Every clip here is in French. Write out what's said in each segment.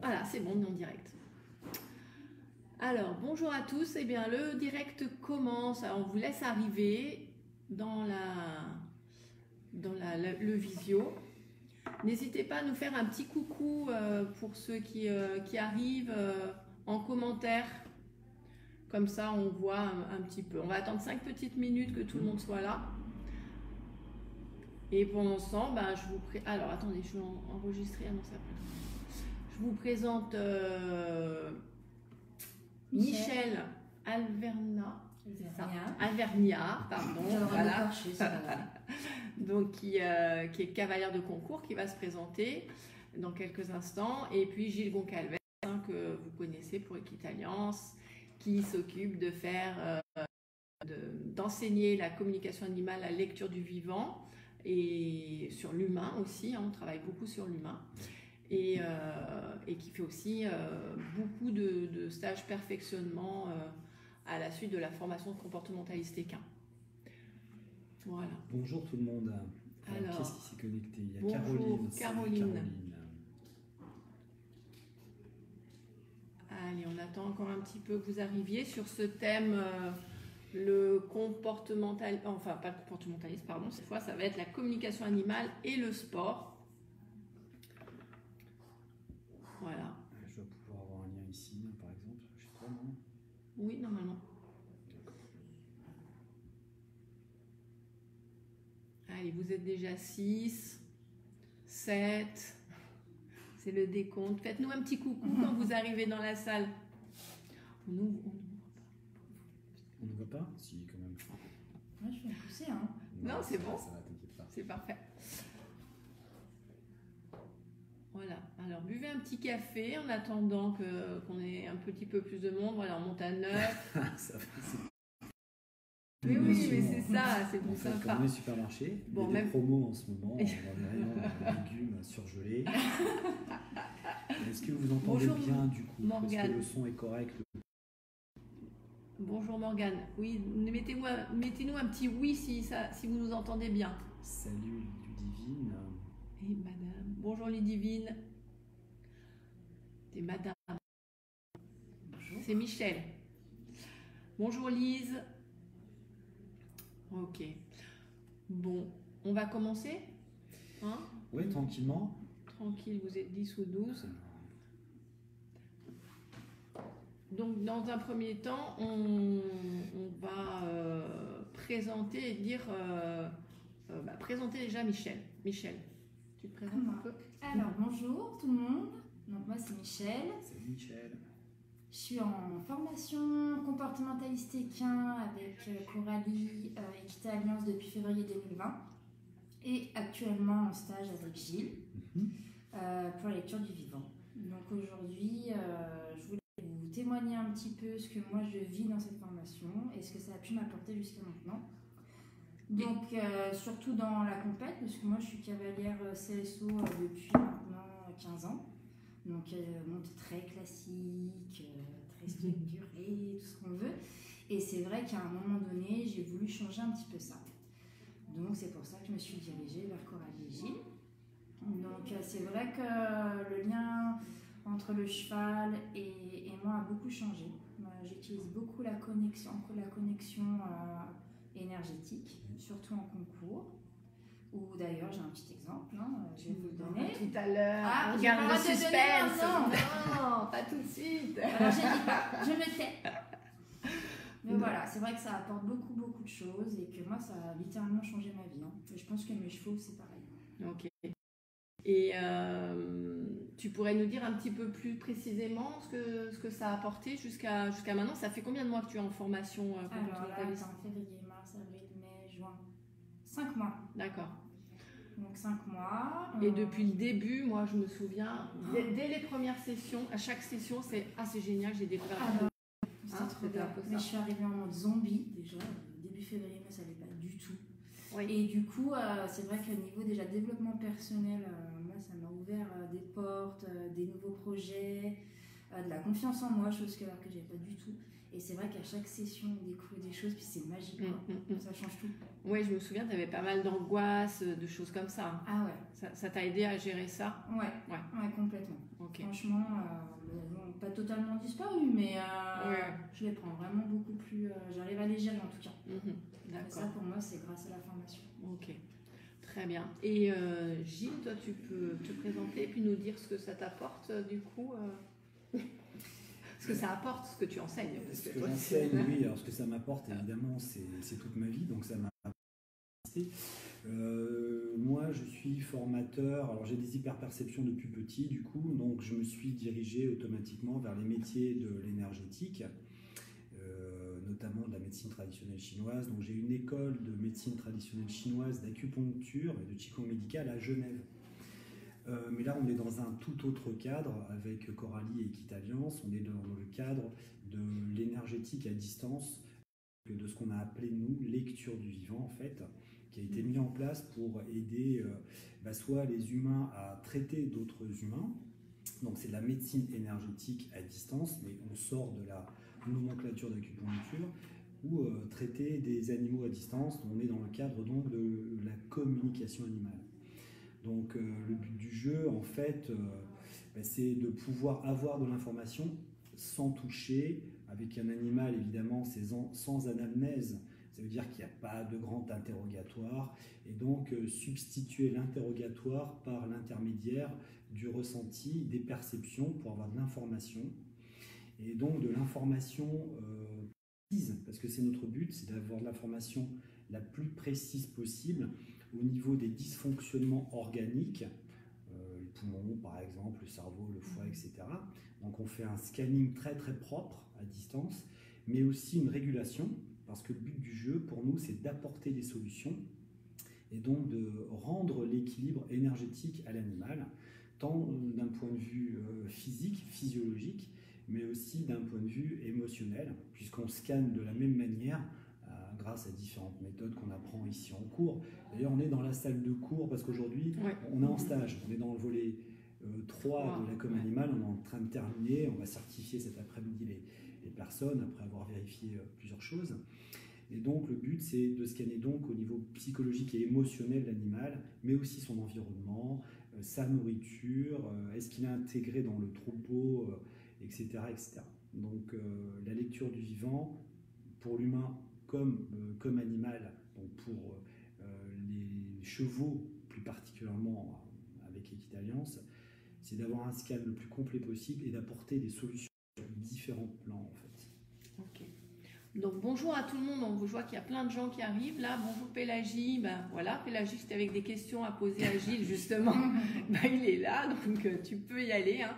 Voilà, c'est bon, on est en direct. Alors, bonjour à tous. Eh bien, le direct commence. On vous laisse arriver dans, la, dans le visio. N'hésitez pas à nous faire un petit coucou euh, pour ceux qui, euh, arrivent euh, en commentaire. Comme ça, on voit un, petit peu. On va attendre 5 petites minutes que tout le monde soit là. Et pendant ce ben, je vous pré... Alors, attendez, je vais en- enregistrer. Ah non, ça Je vous présente euh, Michel Alverna. ça Alvernia, pardon. voilà. Donc, qui, euh, qui est cavalière de concours, qui va se présenter dans quelques instants. Et puis Gilles Goncalves, hein, que vous connaissez pour Equitalliance, qui s'occupe de faire, euh, de- d'enseigner la communication animale, la lecture du vivant et sur l'humain aussi. hein, on travaille beaucoup sur l'humain. Et, euh, et qui fait aussi euh, beaucoup de, de stages perfectionnement euh, à la suite de la formation de comportementaliste équin. Voilà. Bonjour tout le monde. Alors, Alors, qui s'est connecté? Il y a bonjour, Caroline. Caroline. Allez, on attend encore un petit peu que vous arriviez sur ce thème, euh, le comportemental, enfin pas le comportementaliste, pardon, cette fois ça va être la communication animale et le sport. Voilà. Euh, Je dois pouvoir avoir un lien ici, par exemple. Je sais pas, non Oui, normalement. Allez, vous êtes déjà 6, 7. C'est le décompte. Faites-nous un petit coucou quand vous arrivez dans la salle. On ouvre- on- On ne voit pas? Si, quand même. Ouais, je vais pousser, hein. Non, c'est ça va, bon. Pas. C'est parfait. Voilà. Alors, buvez un petit café en attendant que- qu'on ait un petit peu plus de monde. Voilà, on monte à 9. ça Mais oui, mais c'est ça, c'est fait, sympa. comme on est supermarché, Bon, il y a même- des promos en ce moment dans les rayons de légumes surgelés. Est-ce que vous entendez Bonjour, bien du coup? Est-ce Morgane. que le son est correct Bonjour Morgane. Oui, mettez-nous un petit oui si, ça, si vous nous entendez bien. Salut Ludivine. Et madame. Bonjour Ludivine. C'est madame. Bonjour. C'est Michel. Bonjour Lise. Ok. Bon, on va commencer hein? Oui, tranquillement. Tranquille, vous êtes 10 ou 12. Donc, dans un premier temps, on, on va euh, présenter et dire. euh, euh, bah, présenter déjà Michel. Michel, tu te présentes un peu Alors, bonjour tout le monde. Donc, moi, c'est Michel. Salut Michel. Je suis en formation comportementaliste équin avec euh, Coralie euh, Equita Alliance depuis février 2020 et actuellement en stage avec Gilles Mhm. euh, pour la lecture du vivant. Donc aujourd'hui, euh, je voulais vous témoigner un petit peu ce que moi je vis dans cette formation et ce que ça a pu m'apporter jusqu'à maintenant. Donc euh, surtout dans la compète, parce que moi je suis cavalière euh, CSO euh, depuis maintenant 15 ans. Donc euh, monte très classique, très structurée, tout ce qu'on veut. Et c'est vrai qu'à un moment donné, j'ai voulu changer un petit peu ça. Donc c'est pour ça que je me suis dirigée vers Coralie Gilles. Donc c'est vrai que le lien entre le cheval et, et moi a beaucoup changé. J'utilise beaucoup la connexion, la connexion euh, énergétique, surtout en concours. Ou d'ailleurs, j'ai un petit exemple, hein, je vais vous le donner. Tout à l'heure. Ah, on j'ai garde le suspense. non, pas tout de suite. Alors je dis pas, je me tais. Mais voilà, c'est vrai que ça apporte beaucoup, beaucoup de choses et que moi, ça a littéralement changé ma vie. hein. Je pense que mes chevaux, c'est pareil. Ok. Et euh, tu pourrais nous dire un petit peu plus précisément ce que, ce que ça a apporté jusqu'à jusqu'à maintenant? Ça fait combien de mois que tu es en formation euh, Alors là, attends, février, 5 mois. D'accord. Donc 5 mois. Et euh, depuis le début, moi je me souviens, dès, dès les premières sessions, à chaque session, c'est ah c'est génial, j'ai découvert. un Alors, truc. c'était Hein, trop bien. Mais je suis arrivée en mode zombie déjà. Début février, moi, ça n'allait pas du tout. Oui. Et du coup, euh, c'est vrai qu'au niveau déjà développement personnel, euh, moi, ça m'a ouvert euh, des portes, euh, des nouveaux projets. de la confiance en moi, chose que, que j'avais pas du tout. Et c'est vrai qu'à chaque session, on découvre des choses, puis c'est magique. Mm, mm, mm. Ça change tout. Oui, je me souviens, tu avais pas mal d'angoisse, de choses comme ça. Ah ouais. Ça t'a aidé à gérer ça? Ouais, ouais. complètement. Franchement, euh, pas totalement disparu, mais euh, je les prends vraiment beaucoup plus. Euh, j'arrive à les gérer en tout cas. Mm-hmm. D'accord. Ça, pour moi, c'est grâce à la formation. Ok. Très bien. Et Gilles, toi, tu peux te présenter et puis nous dire ce que ça t'apporte, du coup ce que ça apporte, ce que tu enseignes. Ce que j'enseigne, oui. Alors, ce que ça m'apporte, évidemment, c'est toute ma vie, donc ça m'a euh, moi, je suis formateur. Alors, j'ai des hyperperceptions depuis petit, du coup, donc je me suis dirigé automatiquement vers les métiers de l'énergétique, euh, notamment de la médecine traditionnelle chinoise. Donc, j'ai une école de médecine traditionnelle chinoise d'acupuncture et de qigong médical à Genève. Euh, mais là, on est dans un tout autre cadre avec Coralie et Kit Alliance. On est dans le cadre de l'énergétique à distance, de ce qu'on a appelé, nous, lecture du vivant, en fait, qui a été mis en place pour aider euh, bah, soit les humains à traiter d'autres humains. Donc, c'est de la médecine énergétique à distance, mais on sort de la nomenclature d'acupuncture ou euh, traiter des animaux à distance. On est dans le cadre donc de la communication animale. Donc euh, le but du jeu, en fait, euh, bah, c'est de pouvoir avoir de l'information sans toucher, avec un animal évidemment sans anamnèse. Ça veut dire qu'il n'y a pas de grand interrogatoire et donc euh, substituer l'interrogatoire par l'intermédiaire du ressenti, des perceptions pour avoir de l'information. Et donc de l'information précise, parce que c'est notre but, c'est d'avoir de l'information la plus précise possible au niveau des dysfonctionnements organiques, euh, le poumon par exemple, le cerveau, le foie, etc. Donc on fait un scanning très très propre à distance, mais aussi une régulation, parce que le but du jeu pour nous c'est d'apporter des solutions et donc de rendre l'équilibre énergétique à l'animal, tant d'un point de vue euh, physique, physiologique, mais aussi d'un point de vue émotionnel, puisqu'on scanne de la même manière grâce à différentes méthodes qu'on apprend ici en cours. D'ailleurs, on est dans la salle de cours parce qu'aujourd'hui, on est en stage. On est dans le volet 3 euh, de la com animale. On est en train de terminer. On va certifier cet après-midi les, personnes après avoir vérifié euh, plusieurs choses. Et donc, le but, c'est de scanner donc au niveau psychologique et émotionnel l'animal, mais aussi son environnement, euh, sa nourriture, est-ce qu'il est intégré dans le troupeau, etc., etc. Donc, la lecture du vivant, pour l'humain comme, euh, comme animal, donc pour euh, les chevaux plus particulièrement avec Equitalliance, c'est d'avoir un scan le plus complet possible et d'apporter des solutions sur différents plans en fait. Ok. Donc bonjour à tout le monde, on vous voit qu'il y a plein de gens qui arrivent là. Bonjour Pélagie, ben voilà, Pélagie c'était avec des questions à poser à Gilles justement, ben, il est là donc euh, tu peux y aller. Hein.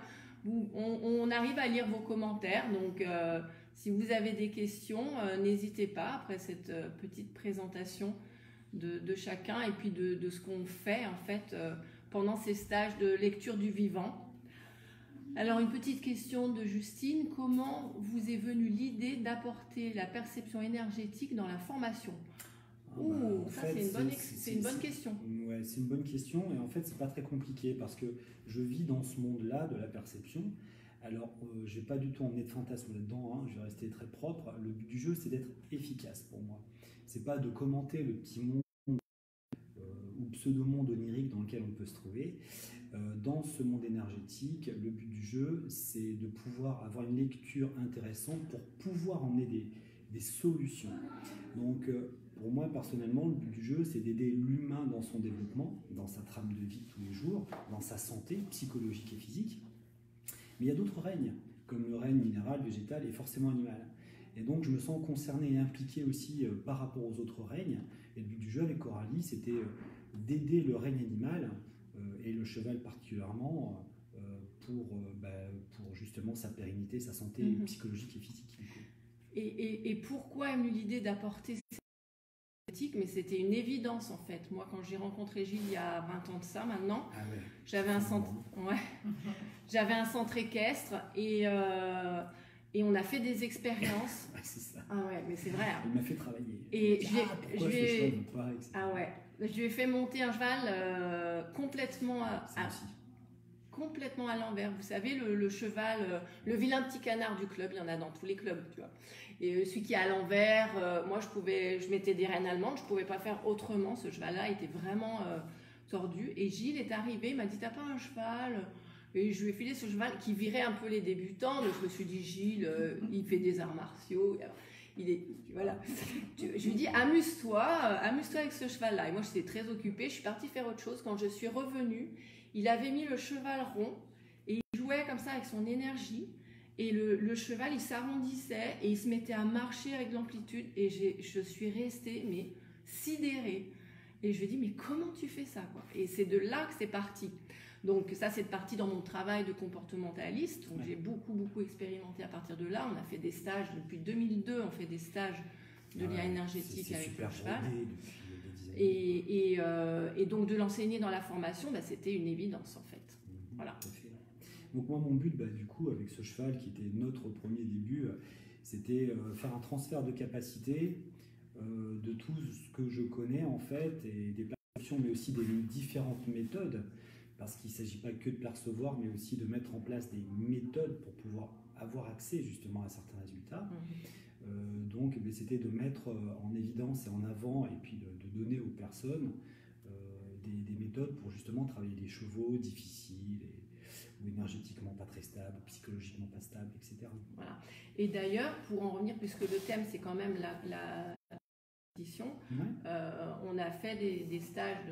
On, arrive à lire vos commentaires donc si vous avez des questions, euh, n'hésitez pas après cette euh, petite présentation de, chacun et puis de, ce qu'on fait en fait euh, pendant ces stages de lecture du vivant. Alors une petite question de Justine, comment vous est venue l'idée d'apporter la perception énergétique dans la formation? Ah bah, ça c'est une, bonne, une bonne question. Ouais, c'est une bonne question et en fait c'est pas très compliqué parce que je vis dans ce monde-là de la perception alors, euh, je n'ai pas du tout emmené de fantasme là-dedans, hein, je vais rester très propre. Le but du jeu, c'est d'être efficace pour moi. C'est pas de commenter le petit monde euh, ou pseudo-monde onirique dans lequel on peut se trouver. Euh, dans ce monde énergétique, le but du jeu, c'est de pouvoir avoir une lecture intéressante pour pouvoir emmener des, des solutions. Donc, pour moi, personnellement, le but du jeu, c'est d'aider l'humain dans son développement, dans sa trame de vie tous les jours, dans sa santé psychologique et physique mais il y a d'autres règnes, comme le règne minéral, végétal et forcément animal. Et donc je me sens concerné et impliqué aussi euh, par rapport aux autres règnes. Et le but du jeu avec Coralie, c'était euh, d'aider le règne animal, euh, et le cheval particulièrement, pour, bah, pour justement sa pérennité, sa santé mhm. psychologique et physique. Et, et, et pourquoi l'idée d'apporter mais c'était une évidence en fait. Moi, quand j'ai rencontré Gilles il y a 20 ans de ça maintenant, ah j'avais un centre, ouais, j'avais un centre équestre et euh, et on a fait des expériences. c'est ça. Ah ouais, mais c'est vrai. Hein. Il m'a fait travailler. Et je ah ouais, je lui ai fait monter un cheval euh, complètement. Euh, complètement à l'envers. Vous savez, le, cheval, euh, le vilain petit canard du club, il y en a dans tous les clubs, tu vois. Et celui qui est à l'envers, moi je pouvais, je mettais des rênes allemandes, je pouvais pas faire autrement. Ce cheval-là était vraiment tordu. Et Gilles est arrivé, il m'a dit T'as pas un cheval? Et je lui ai filé ce cheval qui virait un peu les débutants. Mais je me suis dit Gilles, euh, il fait des arts martiaux. Il est, voilà. Je lui dis amuse-toi, euh, amuse-toi avec ce cheval-là. Et moi, j'étais très occupée. Je suis partie faire autre chose. Quand je suis revenue, il avait mis le cheval rond et il jouait comme ça avec son énergie. Et le, le cheval, il s'arrondissait et il se mettait à marcher avec l'amplitude. Et je suis restée, mais sidérée. Et je lui ai dit, mais comment tu fais ça quoi? Et c'est de là que c'est parti. Donc ça, c'est parti dans mon travail de comportementaliste. Donc j'ai beaucoup, beaucoup expérimenté à partir de là. On a fait des stages, depuis 2002, on fait des stages de lien énergétique avec le cheval. Et, et, euh, et, donc de l'enseigner dans la formation, bah, c'était une évidence en fait. Mhm. voilà. Donc moi, mon but, bah, du coup, avec ce cheval qui était notre premier début, euh, c'était euh, faire un transfert de capacité euh, de tout ce que je connais en fait, et des perceptions, mais aussi des différentes méthodes, parce qu'il ne s'agit pas que de percevoir, mais aussi de mettre en place des méthodes pour pouvoir avoir accès justement à certains résultats. Mmh. Euh, donc eh c'était de mettre en évidence et en avant, et puis de, donner aux personnes des, méthodes pour justement travailler des chevaux difficiles. ou énergétiquement pas très stables, psychologiquement pas stables, etc. Voilà. Et d'ailleurs, pour en revenir, puisque le thème c'est quand même la, euh, on a fait des, stages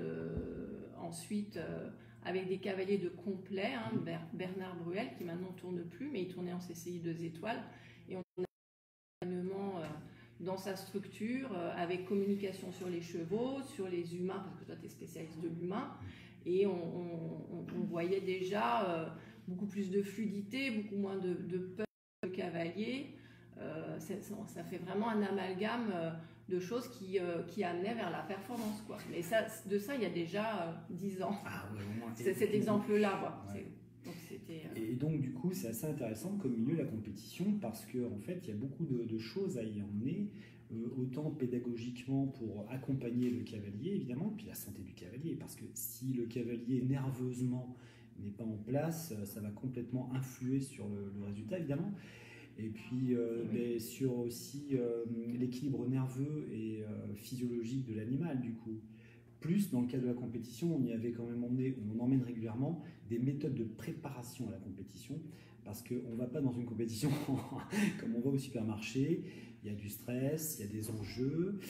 ensuite euh, avec des cavaliers de complet, hein, Bernard Bruel qui maintenant ne tourne plus, mais il tournait en CCI 2 étoiles. Et on a un accompagnement euh, dans sa structure avec communication sur les chevaux, sur les humains, parce que toi tu es spécialiste de l'humain. Et on, voyait déjà beaucoup plus de fluidité, beaucoup moins de, peur de cavalier. ça, fait vraiment un amalgame de choses qui, euh, qui amenaient vers la performance. Quoi. Mais ça, de ça, il y a déjà 10 euh, ans. Ah C'est cet exemple-là. Euh, et donc, du coup, c'est assez intéressant comme milieu la compétition parce qu'en en fait, il y a beaucoup de, choses à y emmener, autant pédagogiquement pour accompagner le cavalier, évidemment, puis la santé du cavalier, parce que si le cavalier nerveusement n'est pas en place, ça va complètement influer sur le résultat, évidemment. Et puis euh, sur aussi euh, l'équilibre nerveux et euh, physiologique de l'animal, du coup. Plus, dans le cas de la compétition, on y avait quand même emmené, on emmène régulièrement des méthodes de préparation à la compétition, parce qu'on ne va pas dans une compétition comme on va au supermarché, il y a du stress, il y a des enjeux,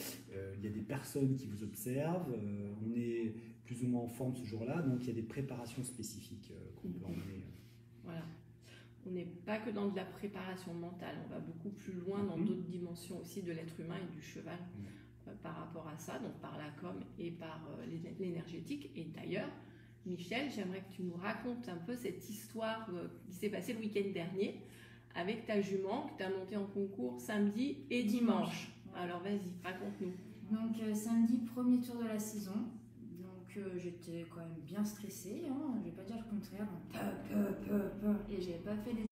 il y a des personnes qui vous observent, on est plus ou moins en forme ce jour-là, donc il y a des préparations spécifiques qu'on peut emmener. Voilà on n'est pas que dans de la préparation mentale, on va beaucoup plus loin dans mhm. d'autres dimensions aussi de l'être humain et du cheval euh, par rapport à ça, donc par la com et par euh, l'énergétique. Et d'ailleurs, Michel, j'aimerais que tu nous racontes un peu cette histoire euh, qui s'est passée le week-end dernier avec ta jument que tu as montée en concours samedi et dimanche. Alors vas-y, raconte-nous. Donc samedi, premier tour de la saison j'étais quand même bien stressée, hein, je vais pas dire le contraire, hein. et j'ai pas fait les euh,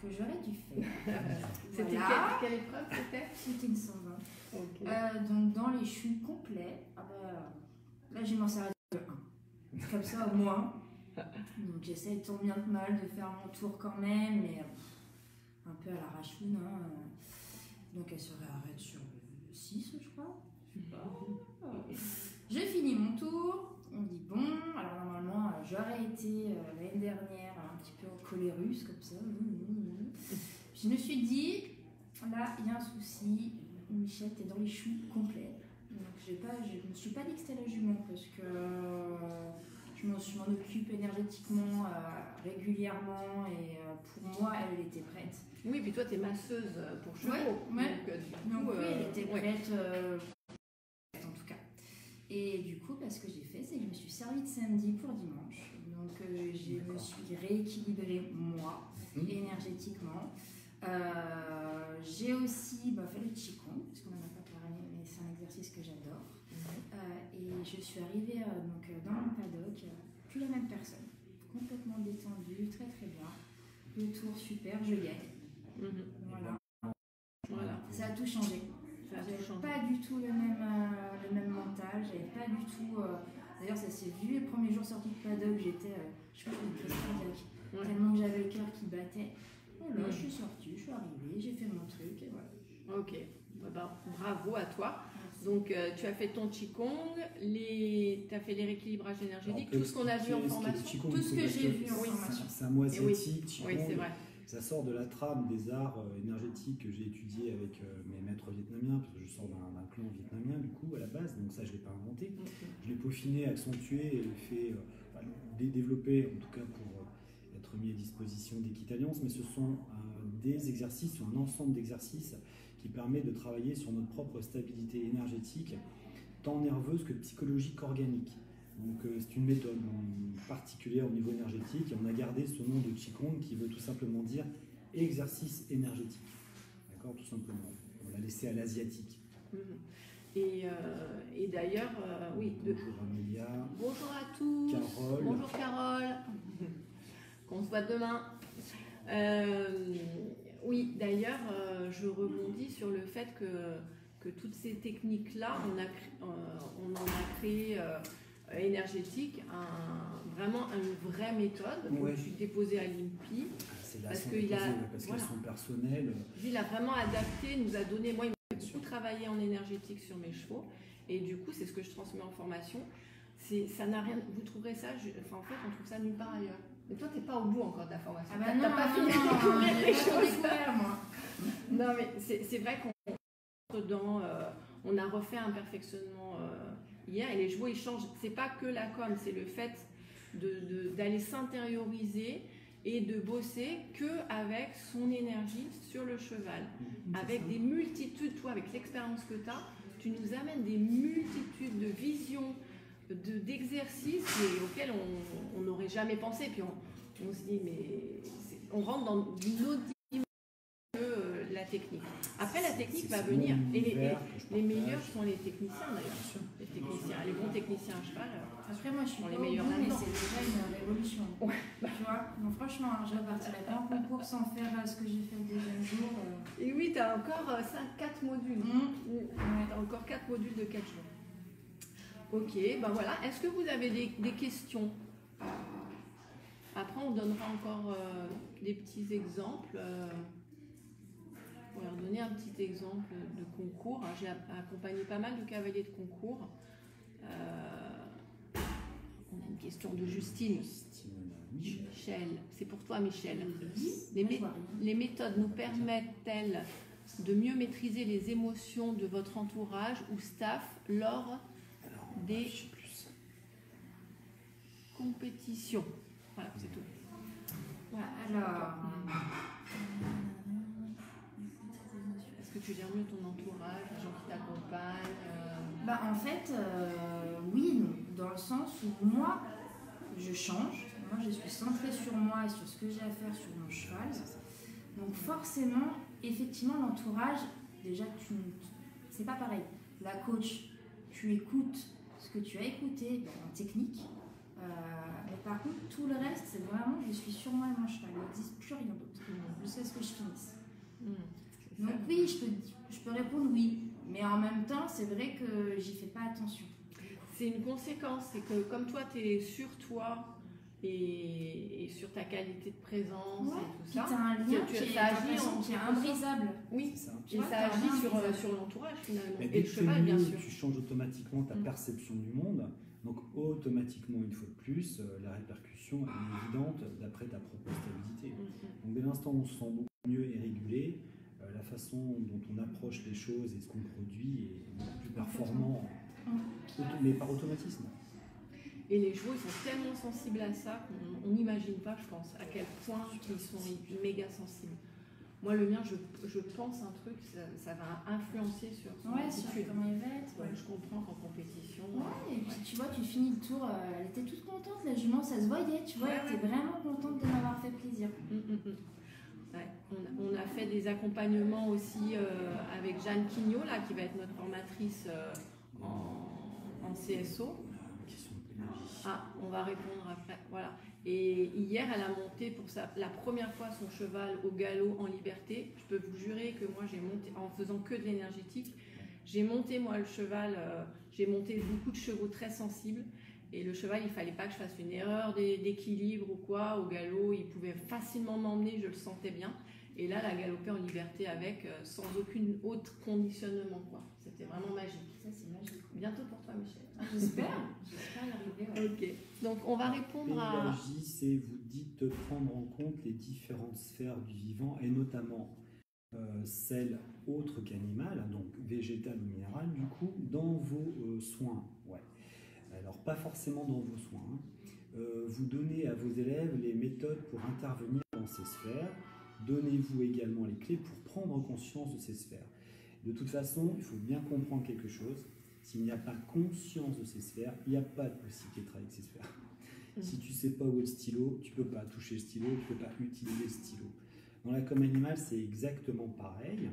que j'aurais dû faire. c'était quelle, épreuve c'était C'était une 120. Euh, donc dans les choux complets, ah bah, là j'ai m'en servi de 1. Comme ça au moins. Donc j'essaie tant bien que mal de faire mon tour quand même, mais un peu à la rachoune. Hein. Donc elle se réarrête sur 6 je crois. Je sais pas. J'ai fini mon tour. On dit bon, alors euh, j'aurais été euh, l'année dernière un petit peu au colérus comme ça. Je me suis dit, là il y a un souci, Michel, t'es dans les choux complets. Donc pas, je ne me suis pas dit que c'était la jument parce que euh, je m'en occupe énergétiquement régulièrement et pour moi elle était prête. Oui, puis toi tu es masseuse pour chevaux. Donc, oui, elle était prête et du coup, parce que j'ai fait, c'est que je me suis servi de samedi pour dimanche. Donc, euh, je me suis rééquilibrée moi, mhm. énergétiquement. Euh, j'ai aussi bah, fait le Qigong, parce qu'on n'en a pas parlé, mais c'est un exercice que j'adore. Mhm. Euh, et je suis arrivée donc, dans mon paddock, plus la même personne, complètement détendue, très très bien. Le tour super, je gagne. Mhm. Voilà. voilà. Ça a tout changé. J'avais pas du tout le même, euh, le même mental, j'avais pas du tout euh, D'ailleurs, ça s'est vu le premier jour sorti de paddock, j'étais, euh, je crois crise cardiaque, tellement que j'avais le cœur qui battait. Voilà, je suis sortie, je suis arrivée, j'ai fait mon truc et voilà. Ok, bah, bah, bravo à toi. Donc, euh, tu as fait ton Qigong, les... tu as fait les rééquilibrages énergétiques, tout ce qu'on a vu en formation. tout ce que j'ai vu en formation. C'est un mot asiatique, oui. oui c'est vrai ça sort de la trame des arts euh, énergétiques que j'ai étudié avec euh, mes maîtres vietnamiens, parce que je sors d'un clan vietnamien du coup à la base, donc ça je ne l'ai pas inventé. Je l'ai peaufiné, accentué et fait euh, développer, en tout cas pour être mis à disposition d'Equitalliance, mais ce sont des exercices, un ensemble d'exercices qui permet de travailler sur notre propre stabilité énergétique, tant nerveuse que psychologique organique. Donc euh, c'est une méthode particulière au niveau énergétique et on a gardé ce nom de Qigong qui veut tout simplement dire exercice énergétique. D'accord, tout simplement. On l'a laissé à l'asiatique. Mhm. Et, euh, et d'ailleurs, euh, oui. Bonjour Amélia. Bonjour à tous. Carole. Bonjour Carole. Qu'on se voit demain. oui, d'ailleurs, je rebondis sur le fait que, que toutes ces techniques-là, on, a, on en a créé énergétique, un, vraiment une vraie méthode. je suis déposée à l'INPI. Ah, parce qu'il a, parce voilà. sont personnels. Il a vraiment adapté, nous a donné, moi il m'a beaucoup travaillé en énergétique sur mes chevaux, et du coup c'est ce que je transmets en formation. Ça n'a rien, vous trouverez ça, enfin en fait on trouve ça nulle part ailleurs. Mais toi t'es pas au bout encore de la formation. Ah bah non, pas fini de découvrir les choses. moi. non mais c'est vrai qu'on dans, euh, on a refait un perfectionnement. Euh, hier et les chevaux ils changent. C'est pas que la com, c'est le fait d'aller de, s'intérioriser et de bosser que avec son énergie sur le cheval, mmh, avec des multitudes, toi avec l'expérience que tu as, tu nous amènes des multitudes de visions, d'exercices auxquels on n'aurait jamais pensé. Puis on, on se dit, mais on rentre dans une autre technique. Après, la technique va venir. Et les, meilleurs sont les techniciens d'ailleurs. Les techniciens, les bons techniciens à cheval. Après, moi, je suis les meilleurs mais c'est déjà une révolution. Tu vois Donc, franchement, je repartirai pas en concours sans faire euh, ce que j'ai fait le deuxième jour. Euh. Et oui, tu as encore 5, euh, 4 modules. Mmh. Mmh. Tu as encore 4 modules de 4 jours. Ok, ben voilà. Est-ce que vous avez des, des questions? Après, on donnera encore des petits exemples pour leur donner un petit exemple de concours, j'ai accompagné pas mal de cavaliers de concours. Euh, on a une question de Justine. Michel, c'est pour toi Michel. Les, les méthodes nous permettent-elles de mieux maîtriser les émotions de votre entourage ou staff lors des compétitions? Voilà, c'est tout. alors, tu gères mieux ton entourage, les gens qui t'accompagnent euh bah, En fait, euh, oui, dans le sens où moi, je change. Moi, je suis centrée sur moi et sur ce que j'ai à faire sur mon cheval. Donc forcément, effectivement, l'entourage, déjà, tu, c'est pas pareil. La coach, tu écoutes ce que tu as écouté en technique. Euh, mais par contre, tout le reste, c'est vraiment, je suis sur moi et mon cheval. Il n'existe plus rien d'autre. Je sais ce que je finisse. Mmh. Donc oui, je peux, je peux répondre oui. Mais en même temps, c'est vrai que j'y fais pas attention. C'est une conséquence, c'est que comme toi, tu es sur toi et, sur ta qualité de présence et tout ça, tu as un lien qui, est, qui est imbrisable. Oui, ça. et ça agit sur, sur l'entourage finalement. et le cheval, bien sûr. Tu changes automatiquement ta mm. perception du monde. Donc automatiquement, une fois de plus, euh, la répercussion est évidente d'après ta propre stabilité. Mm, mm. Donc dès l'instant où on se sent beaucoup mieux et régulé, euh, la façon dont on approche les choses et ce qu'on produit est plus performant, mais par automatisme. Et les chevaux, ils sont tellement sensibles à ça qu'on n'imagine pas, je pense, à quel point ils sont méga sensibles. Moi, le mien, je, je pense un truc, ça, va influencer sur son ouais, sur comment il va être. Je comprends qu'en compétition. Ouais, et puis tu vois, tu finis le tour, euh, elle était toute contente, la jument, ça se voyait, tu vois, elle était vraiment contente de m'avoir fait plaisir. Hum, hum, On, a fait des accompagnements aussi euh, avec Jeanne Quignot, là, qui va être notre formatrice euh, en, CSO. Ah, on va répondre après. Voilà. Et hier, elle a monté pour la première fois son cheval au galop en liberté. Je peux vous jurer que moi, j'ai monté, en faisant que de l'énergétique, j'ai monté moi le cheval, euh, j'ai monté beaucoup de chevaux très sensibles. Et le cheval, il fallait pas que je fasse une erreur d'équilibre ou quoi. Au galop, il pouvait facilement m'emmener, je le sentais bien. Et là, la galoper en liberté avec, euh, sans aucune autre conditionnement. quoi. C'était vraiment magique. Ça, c'est magique. Bientôt pour toi, Michel. J'espère. J'espère y arriver. Ok. Donc, on va répondre à. Pédagogie, c'est vous dites prendre en compte les différentes sphères du vivant et notamment euh, celles autres qu'animales, donc végétales ou minérales, du coup, dans vos euh, soins. Alors, pas forcément dans vos soins. Hein. vous donnez à vos élèves les méthodes pour intervenir dans ces sphères Donnez-vous également les clés pour prendre conscience de ces sphères. De toute façon, il faut bien comprendre quelque chose. S'il n'y a pas conscience de ces sphères, il n'y a pas de possibilité de travailler avec ces sphères. Mm. Si tu ne sais pas où est le stylo, tu ne peux pas toucher le stylo, tu ne peux pas utiliser le stylo. Dans la com animale, c'est exactement pareil.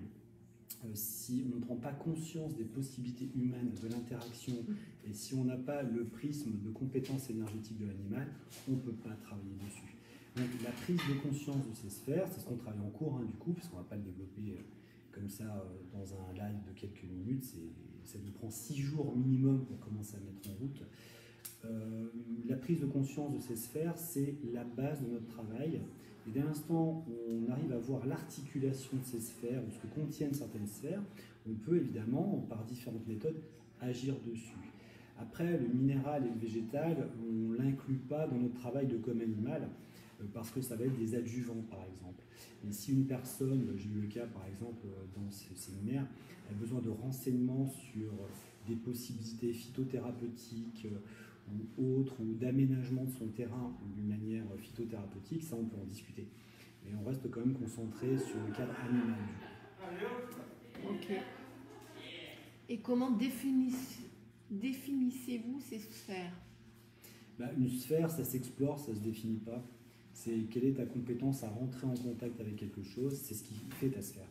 Si on ne prend pas conscience des possibilités humaines, de l'interaction, mm. et si on n'a pas le prisme de compétences énergétiques de l'animal, on ne peut pas travailler dessus. Donc la prise de conscience de ces sphères, c'est ce qu'on travaille en cours hein, du coup, parce qu'on ne va pas le développer euh, comme ça euh, dans un live de quelques minutes. Ça nous prend six jours minimum pour commencer à mettre en route. Euh, la prise de conscience de ces sphères, c'est la base de notre travail. Et dès l'instant où on arrive à voir l'articulation de ces sphères, ou ce que contiennent certaines sphères, on peut évidemment, par différentes méthodes, agir dessus. Après, le minéral et le végétal, on ne l'inclut pas dans notre travail de com animal. Euh, parce que ça va être des adjuvants, par exemple. Et si une personne, j'ai eu le cas par exemple dans ce séminaire, a besoin de renseignements sur des possibilités phytothérapeutiques ou autres, ou d'aménagement de son terrain d'une manière phytothérapeutique, ça on peut en discuter. Mais on reste quand même concentré sur le cadre animal. Ok. Et comment définissez-vous ces sphères? Bah, Une sphère, ça s'explore, ça ne se définit pas c'est quelle est ta compétence à rentrer en contact avec quelque chose, c'est ce qui fait ta sphère.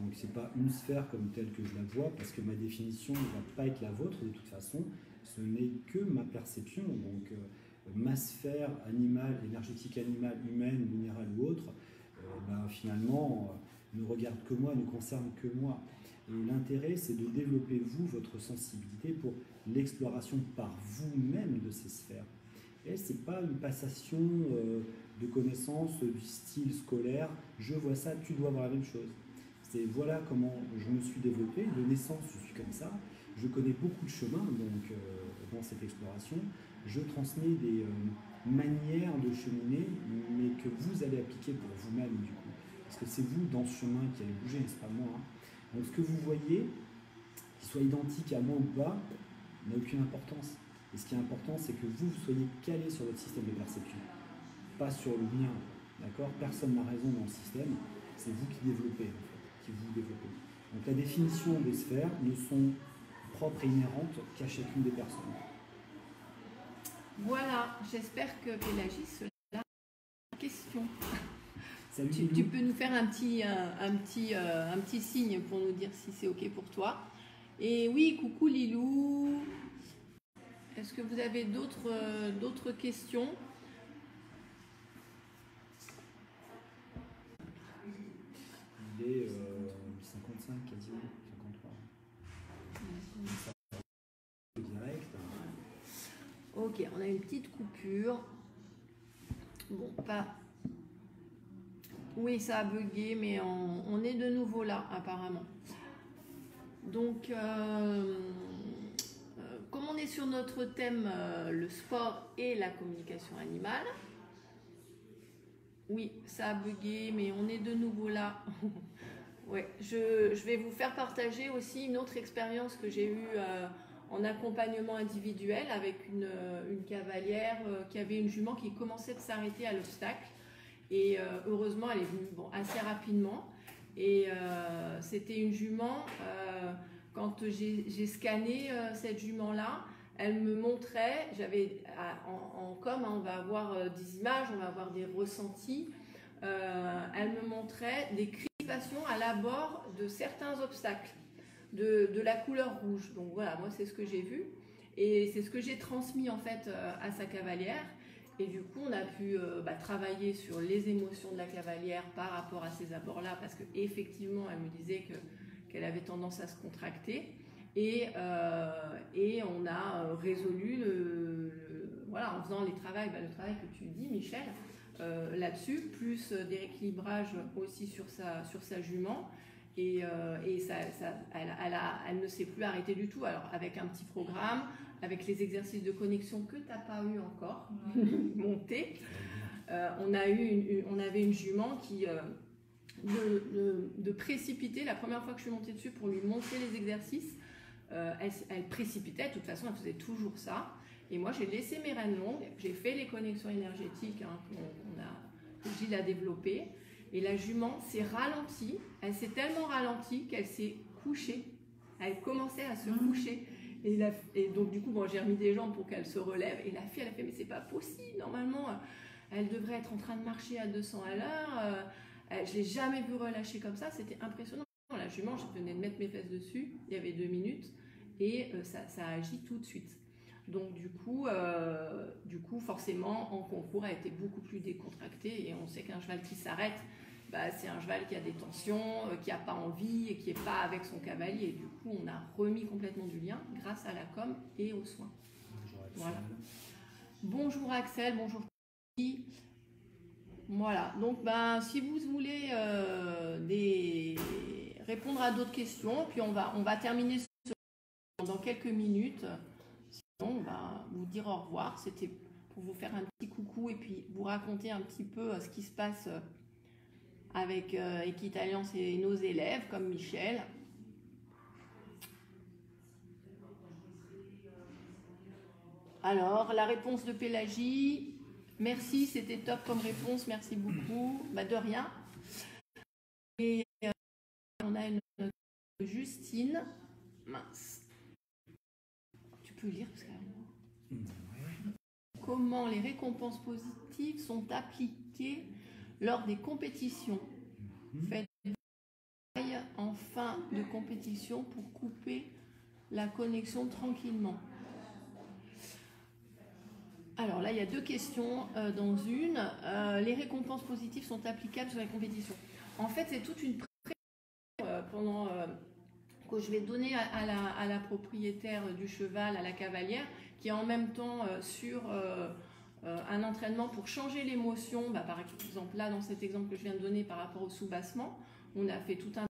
Donc c'est pas une sphère comme telle que je la vois, parce que ma définition ne va pas être la vôtre de toute façon, ce n'est que ma perception. Donc euh, ma sphère animale, énergétique animale, humaine, minérale ou autre, euh, ben, finalement euh, ne regarde que moi, ne concerne que moi. Et l'intérêt, c'est de développer vous, votre sensibilité pour l'exploration par vous-même de ces sphères. Et ce n'est pas une passation de connaissances du style scolaire, je vois ça, tu dois voir la même chose. C'est voilà comment je me suis développé, de naissance je suis comme ça, je connais beaucoup de chemins donc, euh, dans cette exploration, je transmets des euh, manières de cheminer, mais que vous allez appliquer pour vous-même du coup. Parce que c'est vous dans ce chemin qui allez bouger, c'est pas moi. Hein. Donc ce que vous voyez, qu'il soit identique à moi ou pas, n'a aucune importance. Et ce qui est important, c'est que vous, soyez calé sur votre système de perception, pas sur le mien. D'accord Personne n'a raison dans le système, c'est vous qui développez, en fait, qui vous développez. Donc la définition des sphères ne sont propres et inhérentes qu'à chacune des personnes. Voilà, j'espère que Pélagie se la question. Salut, tu, tu, peux nous faire un petit, un, petit, euh, un petit signe pour nous dire si c'est OK pour toi. Et oui, coucou Lilou, est-ce que vous avez d'autres euh, d'autres questions? Il est 55 euh, quasiment, 53. Direct. Ok, on a une petite coupure. Bon, pas. Oui, ça a bugué, mais on, est de nouveau là, apparemment. Donc, euh, comme on est sur notre thème euh, le sport et la communication animale, oui, ça a bugué, mais on est de nouveau là. ouais, je, vais vous faire partager aussi une autre expérience que j'ai eue euh, en accompagnement individuel avec une, cavalière euh, qui avait une jument qui commençait de s'arrêter à l'obstacle. Et heureusement, elle est venue assez rapidement. Et c'était une jument quand j'ai scanné euh, cette jument-là, elle me montrait, j'avais en, com, hein, on va avoir euh, des images, on va avoir des ressentis. Euh, elle me montrait des crispations à l'abord de certains obstacles, de, la couleur rouge. Donc voilà, moi c'est ce que j'ai vu et c'est ce que j'ai transmis en fait à sa cavalière. Et du coup, on a pu bah, travailler sur les émotions de la cavalière par rapport à ces abords-là, parce qu'effectivement, elle me disait que qu'elle avait tendance à se contracter. Et, et on a résolu, le, voilà, en faisant les travaux, bah, le travail que tu dis, Michel, là-dessus, plus des rééquilibrages aussi sur sa, sur sa jument. Et, et ça, elle, elle, elle, ne s'est plus arrêtée du tout. Alors, avec un petit programme, avec les exercices de connexion que tu n'as pas eu encore monté, euh, on, a eu on avait une jument qui, euh, de, précipiter, la première fois que je suis montée dessus pour lui montrer les exercices, euh, elle, précipitait, de toute façon elle faisait toujours ça. Et moi j'ai laissé mes rênes longues, j'ai fait les connexions énergétiques hein, qu'on a, que Gilles a développées, et la jument s'est ralentie, elle s'est tellement ralentie qu'elle s'est couchée, elle commençait à se mmh. coucher. Et, et, donc, du coup, bon, j'ai remis des jambes pour qu'elle se relève. Et la fille, elle a fait Mais c'est pas possible, normalement, elle devrait être en train de marcher à 200 à l'heure. Euh, je l'ai jamais vu relâcher comme ça, c'était impressionnant. La jument, je venais de mettre mes fesses dessus, il y avait deux minutes, et euh, ça, ça agit tout de suite. Donc du coup, euh, du coup, forcément, en concours, elle a été beaucoup plus décontractée, et on sait qu'un cheval qui s'arrête, bah, c'est un cheval qui a des tensions, qui n'a pas envie et qui n'est pas avec son cavalier. Et du coup, on a remis complètement du lien grâce à la com et aux soins. Bonjour Axel. Voilà. Bonjour Axel, bonjour voilà, donc ben, si vous voulez euh, des... répondre à d'autres questions, puis on va, on va terminer dans quelques minutes. Sinon, on va vous dire au revoir. C'était pour vous faire un petit coucou et puis vous raconter un petit peu euh, ce qui se passe euh, avec Equitalliance et nos élèves, comme Michel. Alors, la réponse de Pélagie, Merci, c'était top comme réponse, merci beaucoup. Bah, de rien. Et euh, on a une Justine. Mince. Tu peux lire parce que... Comment les récompenses positives sont appliquées lors des compétitions. Faites en fin de compétition pour couper la connexion tranquillement. Alors là, il y a deux questions euh, dans une. Euh, les récompenses positives sont applicables sur la compétition. En fait, c'est toute une euh, pendant que je vais donner à, la, propriétaire du cheval, à la cavalière, qui est en même temps sur un entraînement pour changer l'émotion. Bah, par exemple, là, dans cet exemple que je viens de donner par rapport au sous-bassement, on a fait tout un.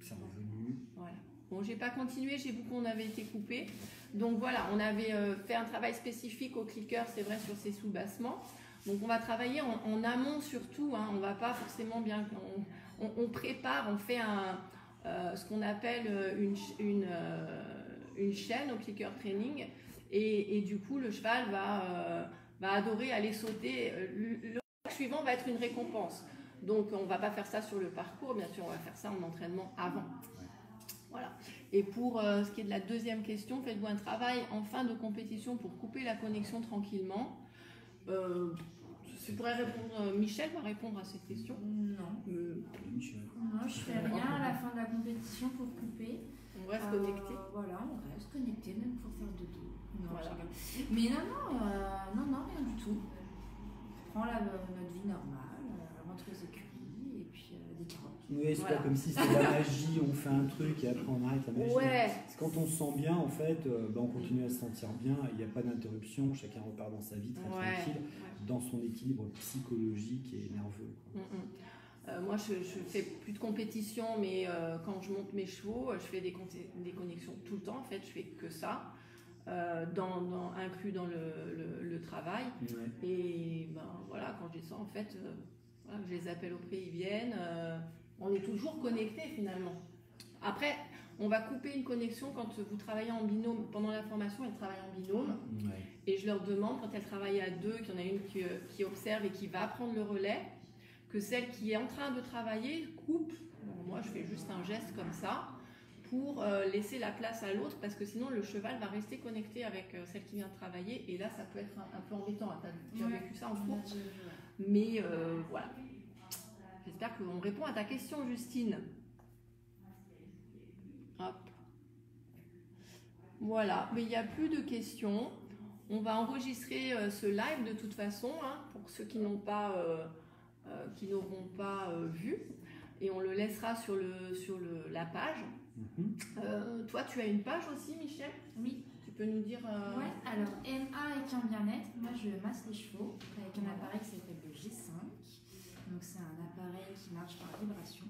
Ça revenu. Voilà. Bon, j'ai pas continué, j'ai vu qu'on avait été coupé. Donc voilà, on avait euh, fait un travail spécifique au clicker, c'est vrai, sur ces sous-bassements. Donc on va travailler en, amont surtout, hein. on va pas forcément bien, on, prépare, on fait un, euh, ce qu'on appelle euh, une, une, chaîne au clicker training et, du coup le cheval va, va adorer aller sauter. Le, le suivant va être une récompense. Donc on va pas faire ça sur le parcours, bien sûr, on va faire ça en entraînement avant. Voilà. Et pour euh, ce qui est de la deuxième question, faites-vous un travail en fin de compétition pour couper la connexion tranquillement euh, Tu pourrais répondre, euh, Michel va répondre à cette question Non. Euh, non, je fais rien à la fin de la compétition pour couper. On reste connecté Voilà, on reste connecté, même pour faire de dos. Mais non, non, non, non, rien du tout. On prend la, notre vie normale, on rentre aux écuries. Oui, c'est pas comme si c'était la magie, on fait un truc et après on arrête la magie. Ouais. Quand on se sent bien, en fait, euh, ben, on continue à se sentir bien, il n'y a pas d'interruption, chacun repart dans sa vie très tranquille, dans son équilibre psychologique et nerveux. Mm, mm. Euh, moi, je, je, fais plus de compétition, mais euh, quand je monte mes chevaux, je fais des, des, connexions tout le temps. En fait, je fais que ça, dans, dans, inclus dans le, le, travail. Et ben voilà, quand je dis ça, en fait, je les appelle au prix, ils viennent on est toujours connecté finalement. Après, on va couper une connexion quand vous travaillez en binôme. Pendant la formation, elles travaillent en binôme. Et je leur demande, quand elles travaillent à deux, qu'il y en a une qui, observe et qui va prendre le relais, que celle qui est en train de travailler coupe. moi, je fais juste un geste comme ça pour euh, laisser la place à l'autre parce que sinon le cheval va rester connecté avec euh, celle qui vient de travailler et là ça peut être un, peu embêtant. Tu as vécu ça en cours Mais euh, voilà, J'espère qu'on répond à ta question, Justine. Hop. Voilà, mais il n'y a plus de questions. On va enregistrer euh, ce live de toute façon, hein, pour ceux qui n'ont pas, euh, qui n'auront pas vu, et on le laissera sur, le, sur le, la page Mhm. toi, tu as une page aussi, Michel Oui. Tu peux nous dire. Ouais, alors MA avec un bien-être, moi je masse les chevaux avec un appareil qui s'appelle le G5. Donc c'est un appareil qui marche par vibration.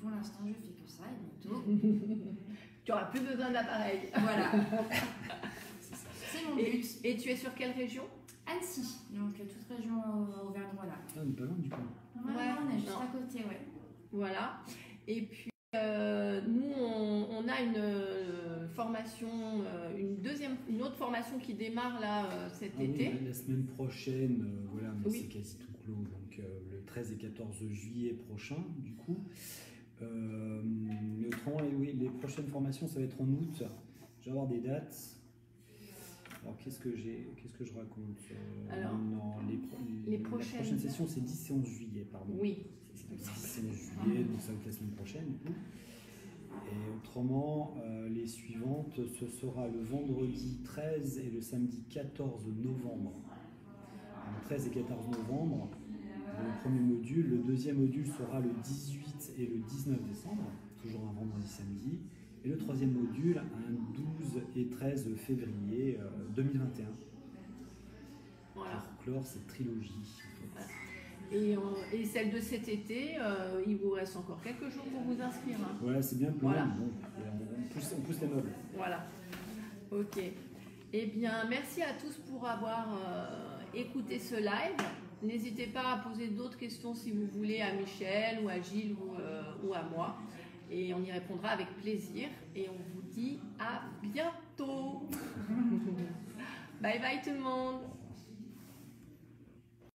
Pour l'instant, je fais que ça et bientôt. tu auras plus besoin d'appareil. Voilà. c'est mon but. Et, tu es sur quelle région? Annecy, donc toute région Auvergne-Rhône-Alpes. Ah, on pas loin du coup. Ouais, on est juste à côté, ouais. Voilà. Et puis, euh, nous, on, a une euh, formation, euh, une deuxième, une autre formation qui démarre là cet ah été. la semaine prochaine, voilà, mais c'est quasi tout clos, donc le 13 et 14 juillet prochain, du coup. mais autrement, oui, les prochaines formations, ça va être en août. Je vais avoir des dates. Alors qu'est-ce que j'ai, qu'est-ce que je raconte Alors, non, les, prochaines... la prochaine session c'est 10 et 11 juillet, pardon. Oui, 16 juillet, donc ça va être la semaine prochaine. Et autrement, euh, les suivantes, ce sera le vendredi 13 et le samedi 14 novembre. Le 13 et 14 novembre, le premier module. Le deuxième module sera le 18 et le 19 décembre, toujours un vendredi samedi. Et le troisième module, un 12 et 13 février 2021. Euh, voilà. Pour clore cette trilogie. Et, et, celle de cet été, euh, il vous reste encore quelques jours pour vous inscrire. Hein. Voilà, c'est bien Voilà. on, pousse, on, pousse, les meubles. Voilà. Ok. Eh bien, merci à tous pour avoir euh, écouté ce live. N'hésitez pas à poser d'autres questions si vous voulez à Michel ou à Gilles ou, euh, ou à moi. Et on y répondra avec plaisir. Et on vous dit à bientôt. bye bye tout le monde.